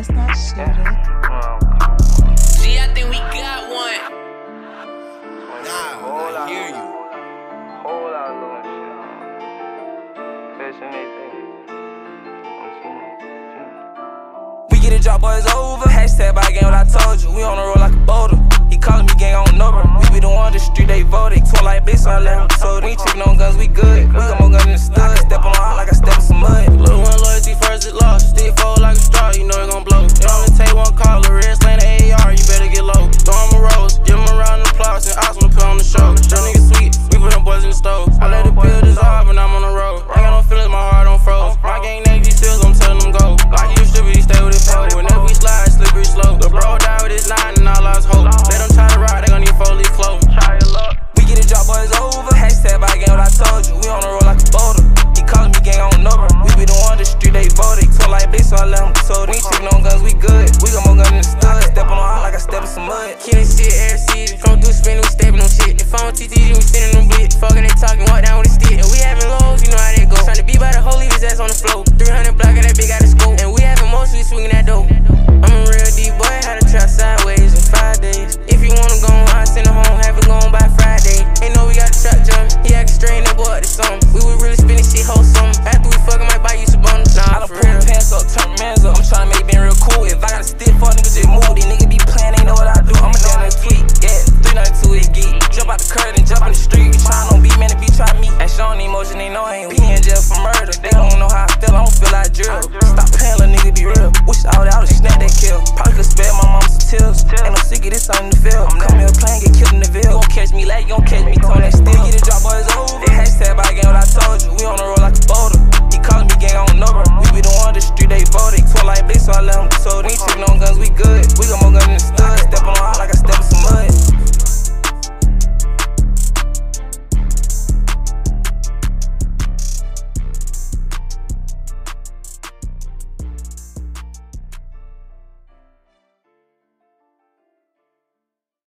let's not shoot it. See, I think we got one. Nah, I hear you. Shit. Fish anything. We get a drop, boys over. Hashtag by game, what I told you. We on the road like a boulder. He calling me gang on number. We be the one the street they voted. Twin like bitch, so I let him told. We checking on guns, we good. We gon' tongue under the stud. Step on her like I step in some mud. Killing shit, air season. From do spin, we stepping on shit. If I don't teach you, we spinning on blit. Fucking and talking, walk down with a stick. And we having lows, you know how that go. Trying to be by the whole, leave his ass on the floor. 300 block of that big out of scope. And we having most, we swinging that dope. I'm a real deep boy, had to trap sideways in five days. If you wanna go, I send a home, have it gone by Friday. Ain't know we got a trap jump. he act strain that boy up to something. We was really spinning shit wholesome. After we fucking, might buy you some bonus. Nah, I done pull pants up, turn mans up. I'm trying got a stiff for niggas just moody. These niggas be playing, ain't know what I do. I'ma down and tweet, yeah. 392 is geek. Jump out the curtain, jump in the street. Tryna don't beat man if you try me. Ain't showing emotion, they know I ain't weak. In jail for murder. They don't know how I feel, I don't feel like drill. Stop playing, little nigga, be real. Wish I would out and snap that kill. Probably could spare my mom some tears. Ain't no sick of this on the field. I'm coming here playing, get killed in the field. You gon' catch me late, you gon' catch me